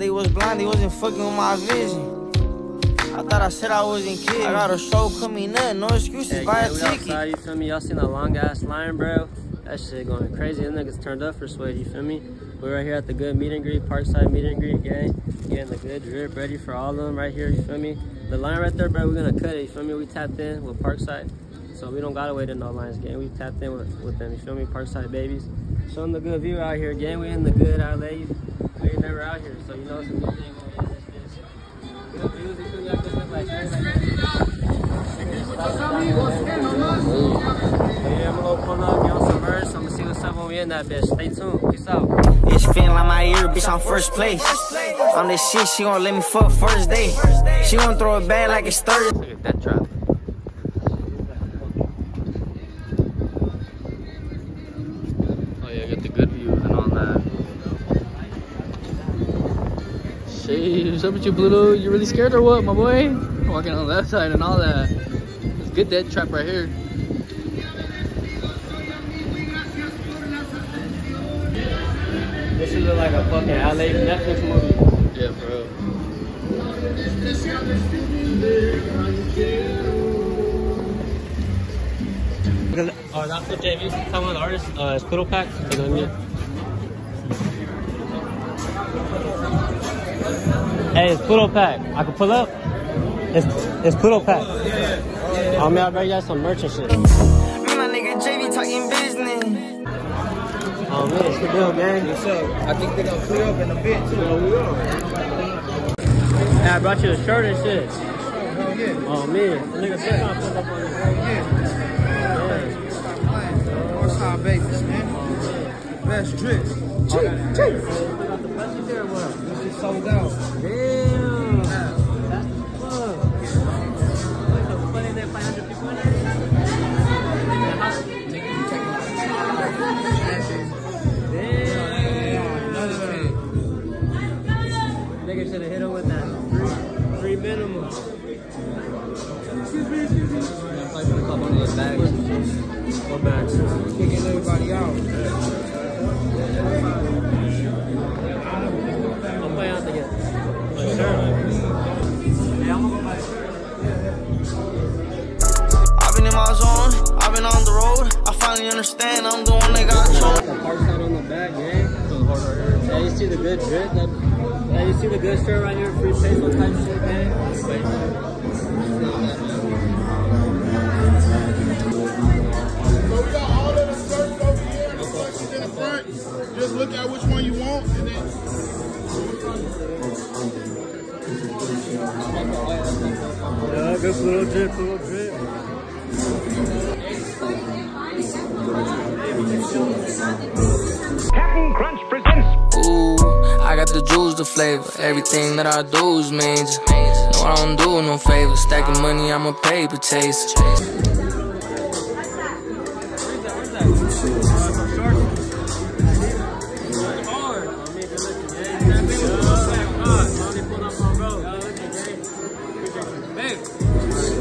He was blind, he wasn't fucking with my vision. I thought I said I wasn't kidding. I got a show coming up, no excuses, Hey, buy yeah, a we ticket. outside, you feel me? Y'all seen that long ass line, bro? That shit going crazy. Them niggas turned up for Suede, you feel me? We're right here at the good meet and greet, Parkside meet and greet gang. Getting the good drip ready for all of them right here, you feel me? The line right there, bro, we're gonna cut it, you feel me? We tapped in with Parkside. So we don't gotta wait in no lines, gang. We tapped in with, with them, you feel me? Parkside babies. Show them the good view out here, gang. We in the good LA. We ain't never out here, so you know it's a good thing. Good views, you feel me? I could look like this, Yeah, I'm gonna pull up, get on some verse. I'm gonna see what's up when we in that bitch. Stay tuned. Peace out. It's feeling like my ear, bitch, I'm first place. On this shit, she gon' let me fuck first day. She gon' throw it back like it's Thursday. That drop. Up with you, Pluto? You really scared or what, my boy? Walking on the left side and all that. It's good dead trap right here. This should look like a fucking LA Netflix movie. Yeah, bro. Oh, that's what JV. Tell one of the artists. Uh, it's Pluto Pack. You know what I mean? Hey, it's Pluto Pack. I can pull up. It's it's Pluto Pack. Oh man, I bet you got some merch and shit. Me and my nigga JV talking business. Oh man, it's the deal, gang. I think they're gonna clear up in a bit too. Hey, I brought you a shirt and shit. Oh yeah. Oh man, nigga said I pulled up on you. Yeah. Northside babies, man. Best drip. Got what? It's good. That, yeah, you see the good shirt right here, free peso type shit, gang. So we got all of the shirts over here, the in the front. Just look at which one you want and then Yeah, good little drip, little the jewels, the flavor. Everything that I do is major. No, I don't do no favors. Stacking money, I'm a paper chaser.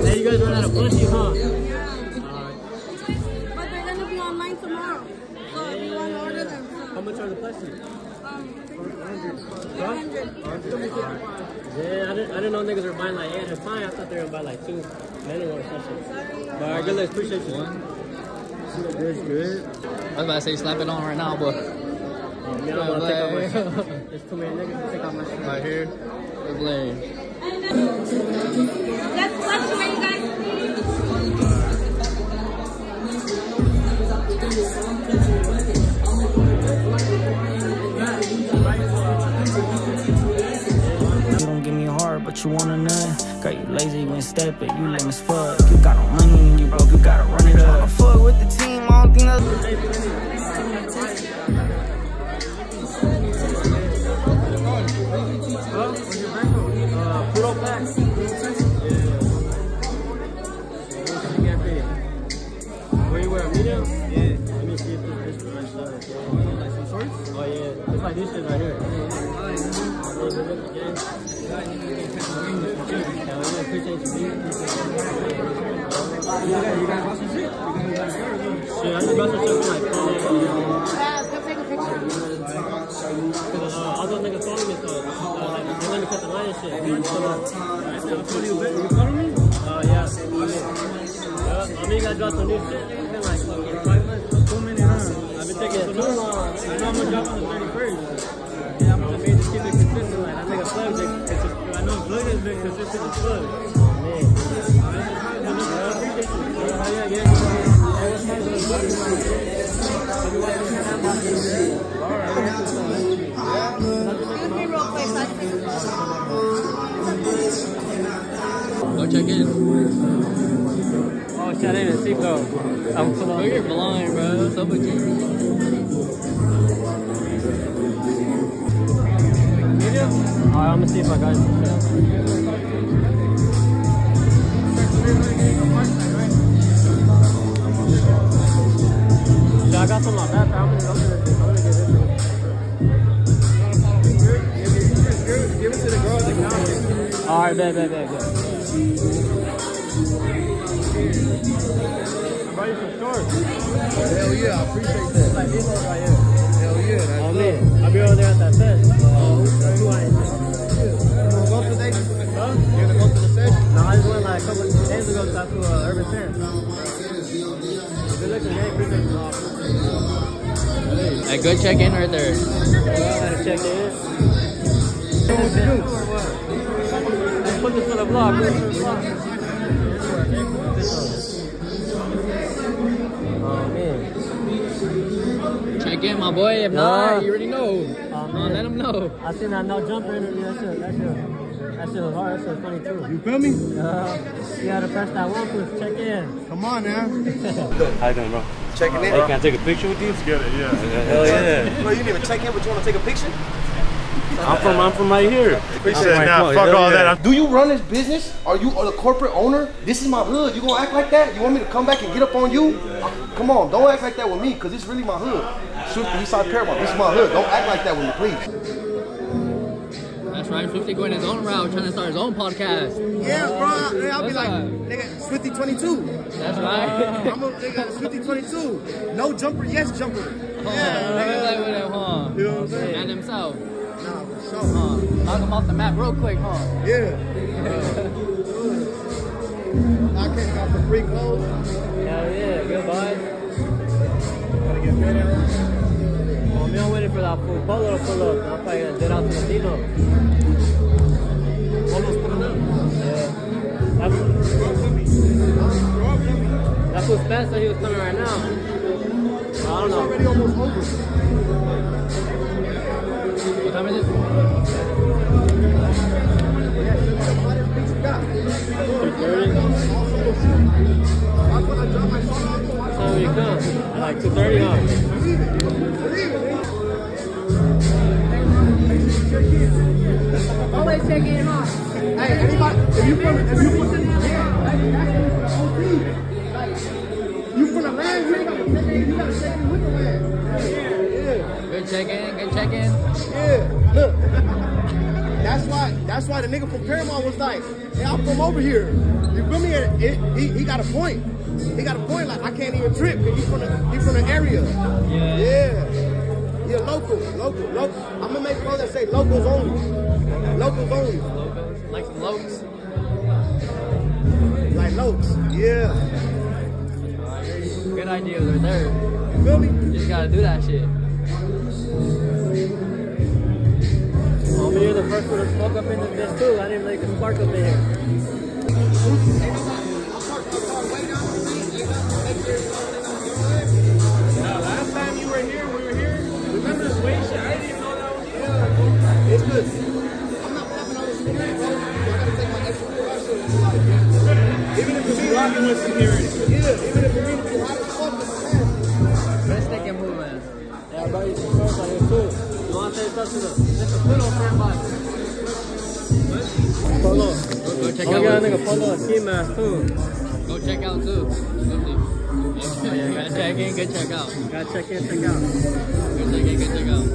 Hey, you guys run out of plushie, huh? But they're gonna be online tomorrow. So if you want to order them, How much are the plushies? 400. Yeah, I didn't, I didn't know niggas were buying like eight at a time. I thought they were gonna buy like two minimum or something. But alright, good luck. Appreciate you. Good, good. I was about to say slap it on right now, but Um, yeah, I don't wanna take off my. There's too many niggas to take off my shit. right here, the blame. Let's fluctuate, you guys. You want a nut. Got you lazy, you been stepping, you lame as fuck. You got no money and you broke, you gotta run it up. fuck with the team, I don't think that's. Pluto Pack. Where you wear medium? Yeah. Let me see if this is the right size. Like Oh yeah, it's like this shit right here. You. You shit? I just bought some shit from like Kanye. Yeah, go take a picture. Uh, all those niggas following me, so uh, Friday shit. You pull up. Oh, yeah. Yeah, I mean, you guys dropped some new shit. Like huh? I've been taking it too long. I know I'm gonna drop on the 31st. Yeah, I'm gonna just keep it consistent. Like, I think a plug, they, I know Vlog has been consistent as fuck. man. Yeah, yeah. Me real quick. so I can take a Oh, bro. I'm on. you're blind, bro. What's up with you? Alright, I'm gonna see if I got it. Yeah, I got some on that. I'm gonna, I'm gonna, gonna get it. Give it to the girl at the. Alright, bet, bet, bet, bet. Hell yeah, I appreciate that. Like right here. Hell yeah. That's Oh man, I'll be over there at that fest. Oh. You gonna go today? Huh? You gonna go to the I just went like a couple days ago to uh, Urban Center. Good looking, man. Appreciate you all. Hey, go check in right there. Gotta check in. Let's put this the for the vlog. Man. Check in, my boy. If Yeah. not, you already know. Oh, Come man. on, let him know. I seen that no jumper interview. That shit, that shit, that shit was hard. That shit was funny too. You feel me? Uh, you gotta press that one to check in. Come on now. How you doing, bro? Checking in, Hey, bro. can I take a picture with you? Let's Get it, yeah. Hell yeah. Bro, you didn't even check in, but you want to take a picture? I'm from I'm from right here. Appreciate I'm it. from Now, right fuck all Hell that. Do you run this business? Are you the corporate owner? This is my hood. You gonna act like that? You want me to come back and get up on you? Come on, don't act like that with me, cause it's really my hood. Shoot the Eastside Paramount. This is my hood. Don't act like that with me, please. That's right. Swifty going his own route, trying to start his own podcast. Yeah, bro. I'll be What's like, up? nigga, Swifty 22. That's right. I'm a nigga, Swifty 22. No jumper, yes jumper. Yeah, nigga play with him, huh? You know what I'm saying? And himself. Nah, for sure. Huh? Knock him off the map real quick, huh? Yeah. I came out for free clothes. Hell yeah, good vibes. Gotta get fed out. Well, me, I'm waiting for that full polo to pull up. I'm probably gonna get out to the Dino. Almost pulling up. Yeah. That's, that's what Spence said he was coming right now. I don't know. Already almost over. Like 2.30, huh? Always check in, huh? Hey, anybody, if you from, if you from, That's why, the nigga from Paramount was like, hey, I'm from over here. You feel me? It, it, he, he got a point. He got a point, like, I can't even trip, because he's from the, he from the area. Yeah. Yeah. Yeah, local, local, local. I'm gonna make clothes that say locals only. Locals only. Like lokes. Like Lokes. Yeah. Good ideas right there. You feel me? You just gotta do that shit. Well, me, you're the first one to smoke up in this bitch too. I didn't really get spark up in here. Last time you were here, we were here. Remember this? I didn't even know that was here. It's good. I'm not popping all this security, bro. I gotta take my extra precautions. Even if it's Rocking with security. yeah, even if it means it's hot as fuck, it's fast. Let's take a movement. Yeah, I brought you some shorts out here too. You want to say stuff to the, nigga polo and ski mask too. Go check out too. Swifty. Yeah, yeah, gotta check in. Good check out. Gotta check in, check out. Good check in. Good check out.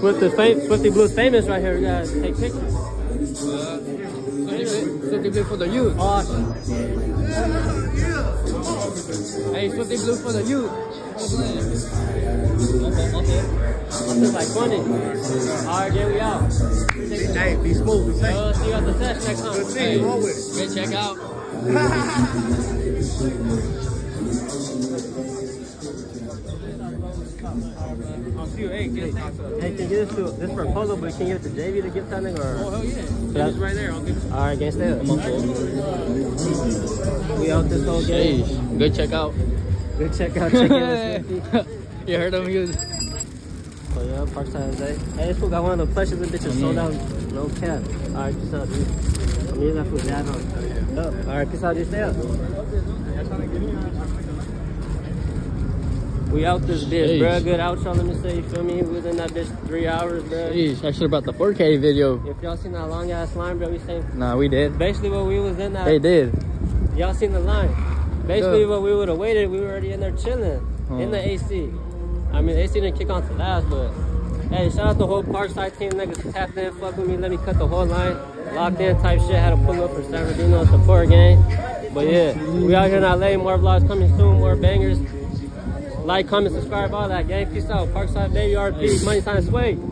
Swift is fam- Swifty Blue's famous right here. We gotta take pictures. Swifty Blue- Swifty Blue for the youth. Oh, Hey, Swifty Blue for the youth. This is like funny. Alright, get we out. Hey, be smooth. Be safe. Uh, see you at the session next time. Good seeing you. Roll with check out. I'll. Hey, get Hey, can you get this to this for Polo, but can you get it to JV to get nigga or? Oh, hell yeah. Yeah. It's right there. I'll give it. All right, up. I'm. We out this whole game. Hey, good check out. Good check out. Check in you heard him? He was. Oh yeah, Parkside Jose. Hey, this fool got one of the plushes and bitches sold out. No cap. All right, peace out, dude. I'm using that for dad on. All right, peace out, dude. Stay up. We out this bitch, bruh. Good outro, let me say, you feel me? We was in that bitch three hours, bruh. Jeez, I should have brought the 4K video. If y'all seen that long ass line, bro, we saying Nah, we did. basically what we was in that. They did. Y'all seen the line. Basically what we would have waited, we were already in there chilling in the uh-huh. AC. I mean, the AC didn't kick on to last, but hey, shout out the whole Parkside team. Niggas tapped in, fuck with me, let me cut the whole line. Locked in type shit, had to pull up for San Bernardino support game. But yeah, we out here in LA, more vlogs coming soon, more bangers. Like, comment, subscribe, all that gang. Peace out. Parkside Baby RP, Money Sign Suede.